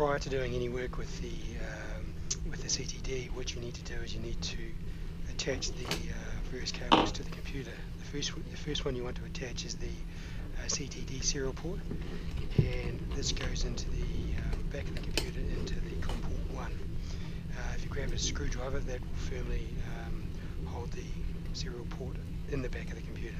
prior to doing any work with the um, with the CTD, what you need to do is you need to attach the uh, various cables to the computer. The first the first one you want to attach is the uh, CTD serial port, and this goes into the uh, back of the computer into the COM port one. Uh, if you grab a screwdriver, that will firmly um, hold the serial port in the back of the computer.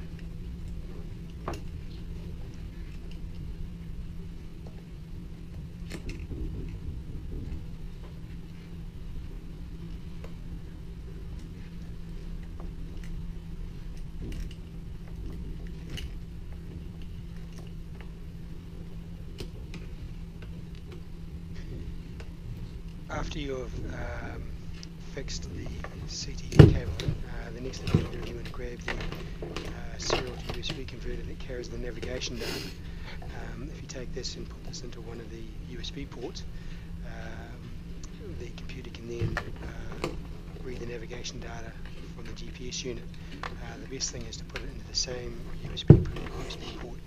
After you've um, fixed the CTD cable, uh, the next thing you do is you to grab the uh, serial to USB converter that carries the navigation data. Um, if you take this and put this into one of the USB ports, um, the computer can then uh, read the navigation data from the GPS unit. Uh, the best thing is to put it into the same USB port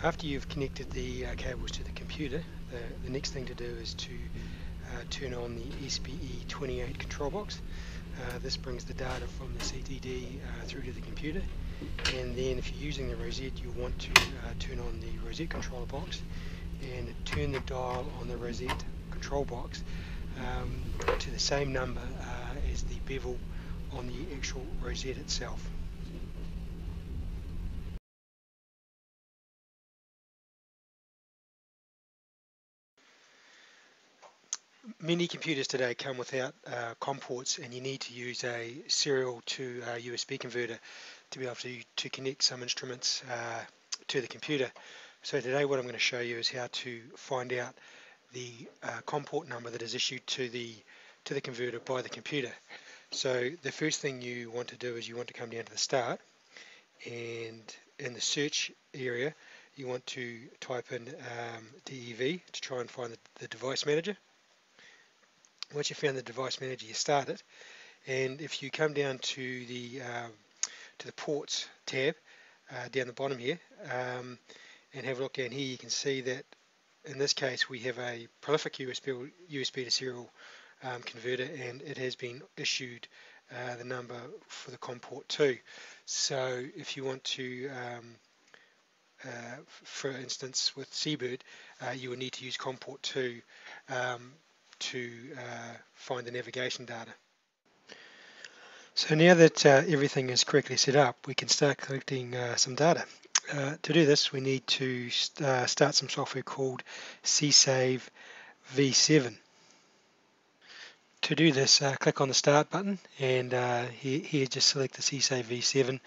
After you've connected the uh, cables to the computer, the, the, next thing to do is to uh, turn on the SBE28 control box. Uh, this brings the data from the CTD uh, through to the computer and then if you're using the Rosette you want to uh, turn on the Rosette controller box and turn the dial on the Rosette control box um, to the same number uh, as the bevel on the actual Rosette itself. Many computers today come without uh, COM ports and you need to use a serial to uh, USB converter to be able to, to connect some instruments uh, to the computer. So today what I'm going to show you is how to find out the uh, COM port number that is issued to the to the converter by the computer. So the first thing you want to do is you want to come down to the start and in the search area you want to type in um, DEV to try and find the, the device manager once you've found the device manager you start it. And if you come down to the um, to the ports tab uh, down the bottom here um, and have a look down here you can see that in this case we have a prolific USB, USB to serial um, converter and it has been issued uh, the number for the COM port 2 so if you want to um, uh, for instance with Seabird uh, you would need to use COM port 2 um, to uh, find the navigation data. So now that uh, everything is correctly set up, we can start collecting uh, some data. Uh, to do this, we need to st uh, start some software called Seasave V7. To do this, uh, click on the Start button and here, here just select the Seasave V7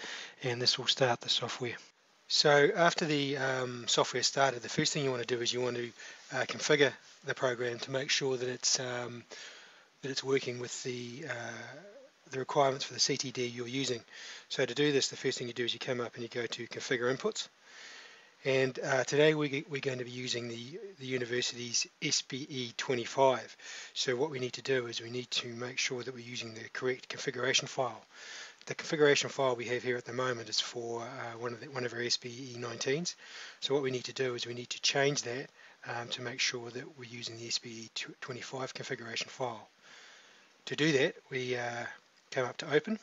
and this will start the software. So after the um, software started, the first thing you want to do is you want to uh, configure the program to make sure that it's um, that it's working with the uh, the requirements for the CTD you're using. So to do this, the first thing you do is you come up and you go to Configure Inputs. And uh, today we, we're going to be using the, the university's SBE25. So what we need to do is we need to make sure that we're using the correct configuration file. The configuration file we have here at the moment is for uh, one, of the, one of our SBE19s. So what we need to do is we need to change that um, to make sure that we're using the SBE25 configuration file. To do that, we uh, come up to Open,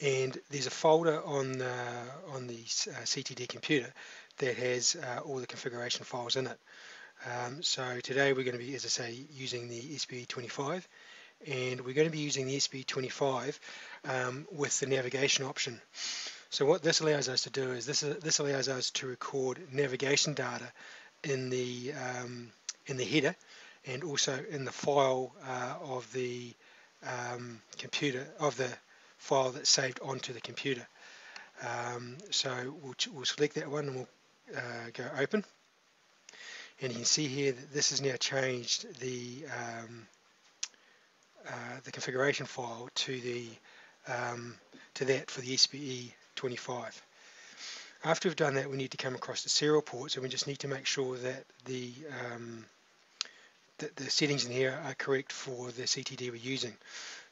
and there's a folder on the, on the uh, CTD computer that has uh, all the configuration files in it. Um, so today we're going to be, as I say, using the SBE25 and we're going to be using the SPE25 um, with the navigation option. So what this allows us to do is this, this allows us to record navigation data in the um, in the header and also in the file uh, of the um, computer of the file that's saved onto the computer. Um, so we'll, we'll, select that one and we'll uh, go open and you can see here that this has now changed the um, uh, the configuration file to the um, to that for the SBE 25. After we've done that, we need to come across the serial ports, and we just need to make sure that the um, that the settings in here are correct for the CTD we're using.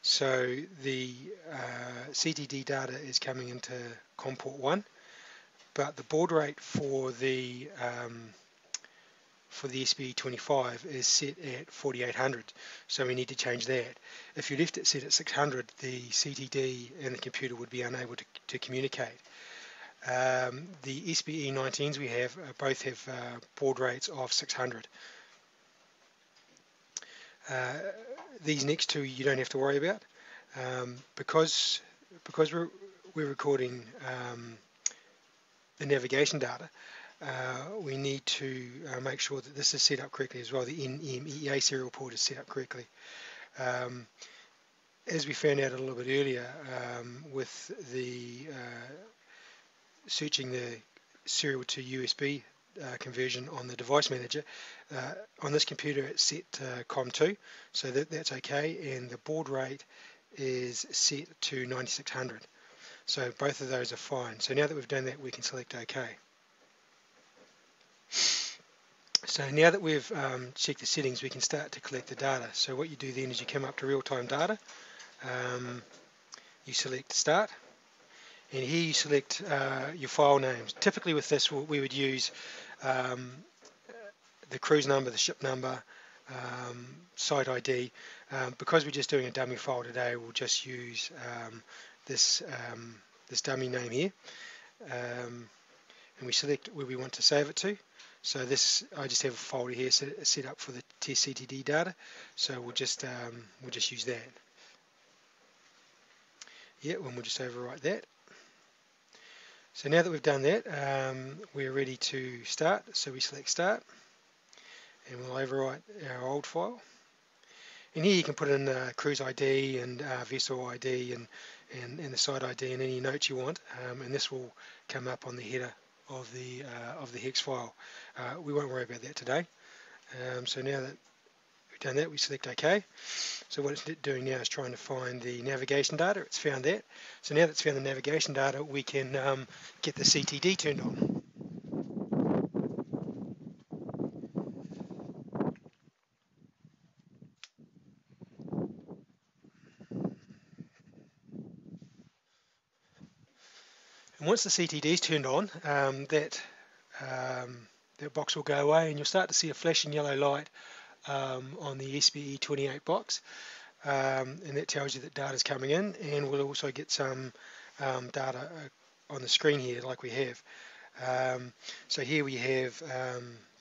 So the uh, CTD data is coming into COM port 1. but the baud rate for the um, for the SBE25 is set at 4800 so we need to change that. If you left it set at 600 the CTD and the computer would be unable to, to communicate. Um, the SBE19s we have uh, both have uh, baud rates of 600. Uh, these next two you don't have to worry about um, because because we're, we're recording um, the navigation data uh, we need to uh, make sure that this is set up correctly as well. The NMEA serial port is set up correctly. Um, as we found out a little bit earlier um, with the uh, searching the serial to USB uh, conversion on the device manager, uh, on this computer it's set to COM2, so that, that's okay, and the baud rate is set to 9600. So both of those are fine. So now that we've done that, we can select OK. So now that we've um, checked the settings, we can start to collect the data. So what you do then is you come up to real-time data, um, you select start, and here you select uh, your file names. Typically with this we would use um, the cruise number, the ship number, um, site ID. Um, because we're just doing a dummy file today, we'll just use um, this, um, this dummy name here. and we select where we want to save it to. So this, I just have a folder here set, set up for the TCTD data. So we'll just um, we'll just use that. Yeah, and we'll just overwrite that. So now that we've done that, um, we're ready to start. So we select start, and we'll overwrite our old file. And here you can put in uh, cruise ID and uh, vessel ID and, and, and the site ID and any notes you want, um, and this will come up on the header of the uh, of the hex file. Uh, we won't worry about that today. Um, so now that we've done that, we select OK. So what it's doing now is trying to find the navigation data. It's found that. So now that it's found the navigation data, we can um, get the CTD turned on. And once the CTD is turned on, um, that um, that box will go away and you'll start to see a flashing yellow light um, on the SBE28 box um, and that tells you that data is coming in and we'll also get some um, data uh, on the screen here like we have. Um, so here we have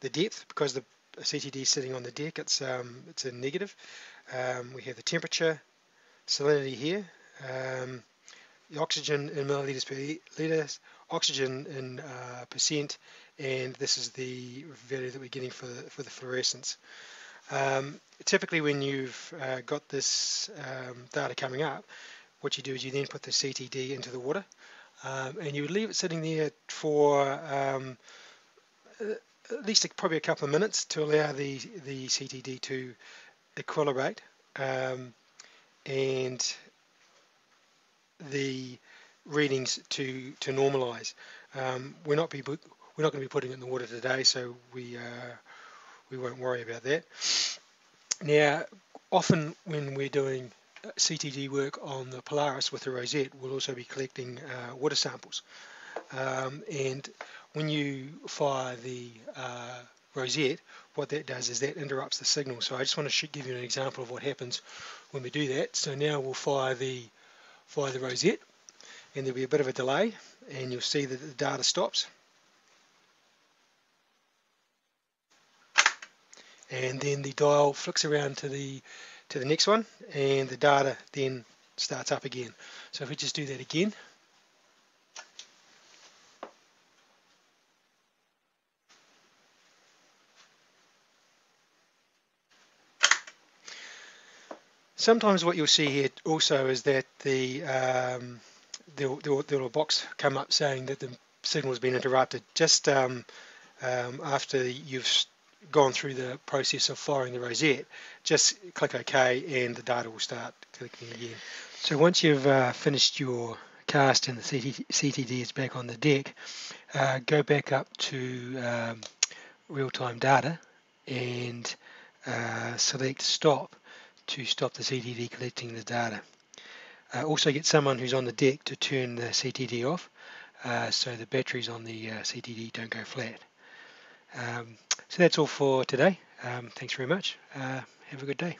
the depth because the CTD is sitting on the deck it's it's a negative. we have the temperature, salinity here, the oxygen in milliliters per litre, oxygen in uh, percent, and this is the value that we're getting for the, for the fluorescence. Um, typically when you've uh, got this um, data coming up, what you do is you then put the CTD into the water um, and you leave it sitting there for um, at least probably a couple of minutes to allow the, the CTD to equilibrate um, and the readings to to normalize. Um, we're not be we're not going to be putting it in the water today, so we uh, we won't worry about that. Now, often when we're doing CTD work on the Polaris with the Rosette, we'll also be collecting uh, water samples. Um, and when you fire the uh, Rosette, what that does is that interrupts the signal. So I just want to give you an example of what happens when we do that. So now we'll fire the fire the Rosette and there'll be a bit of a delay and you'll see that the data stops and then the dial flicks around to the to the next one and the data then starts up again. So if we just do that again. Sometimes what you'll see here also is that the um, the, little box come up saying that the signal has been interrupted just um, um, after you've gone through the process of firing the rosette just click OK and the data will start clicking again so once you've uh, finished your cast and the CTD is back on the deck uh, go back up to um, real-time data and uh, select stop to stop the CTD collecting the data. Uh, also get someone who's on the deck to turn the CTD off uh, so the batteries on the uh, CTD don't go flat. Um, so that's all for today. Um, thanks very much. Uh, have a good day.